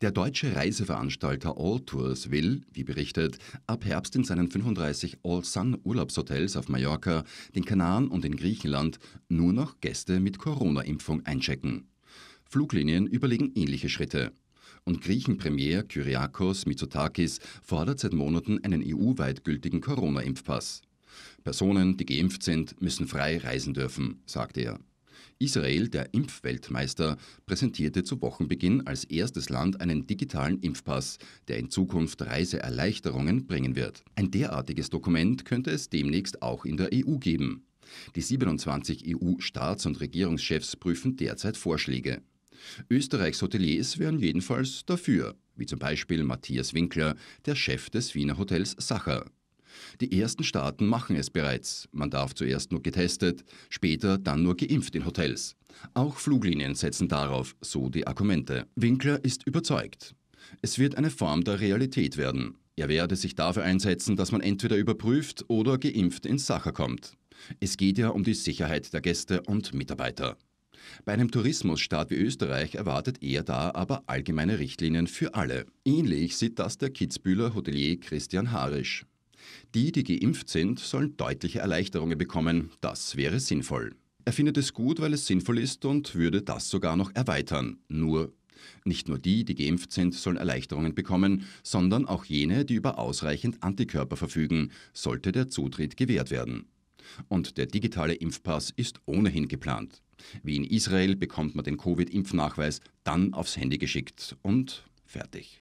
Der deutsche Reiseveranstalter All Tours will, wie berichtet, ab Herbst in seinen 35 All Sun Urlaubshotels auf Mallorca, den Kanaren und in Griechenland nur noch Gäste mit Corona-Impfung einchecken. Fluglinien überlegen ähnliche Schritte. Und Griechenpremier Kyriakos Mitsotakis fordert seit Monaten einen EU-weit gültigen Corona-Impfpass. Personen, die geimpft sind, müssen frei reisen dürfen, sagte er. Israel, der Impfweltmeister, präsentierte zu Wochenbeginn als erstes Land einen digitalen Impfpass, der in Zukunft Reiseerleichterungen bringen wird. Ein derartiges Dokument könnte es demnächst auch in der EU geben. Die 27 EU-Staats- und Regierungschefs prüfen derzeit Vorschläge. Österreichs Hoteliers wären jedenfalls dafür, wie zum Beispiel Matthias Winkler, der Chef des Wiener Hotels Sacher. Die ersten Staaten machen es bereits. Man darf zuerst nur getestet, später dann nur geimpft in Hotels. Auch Fluglinien setzen darauf, so die Argumente. Winkler ist überzeugt. Es wird eine Form der Realität werden. Er werde sich dafür einsetzen, dass man entweder überprüft oder geimpft ins Sacher kommt. Es geht ja um die Sicherheit der Gäste und Mitarbeiter. Bei einem Tourismusstaat wie Österreich erwartet er da aber allgemeine Richtlinien für alle. Ähnlich sieht das der Kitzbühler Hotelier Christian Harisch. Die, die geimpft sind, sollen deutliche Erleichterungen bekommen. Das wäre sinnvoll. Er findet es gut, weil es sinnvoll ist und würde das sogar noch erweitern. Nur nicht nur die, die geimpft sind, sollen Erleichterungen bekommen, sondern auch jene, die über ausreichend Antikörper verfügen, sollte der Zutritt gewährt werden. Und der digitale Impfpass ist ohnehin geplant. Wie in Israel bekommt man den Covid-Impfnachweis dann aufs Handy geschickt und fertig.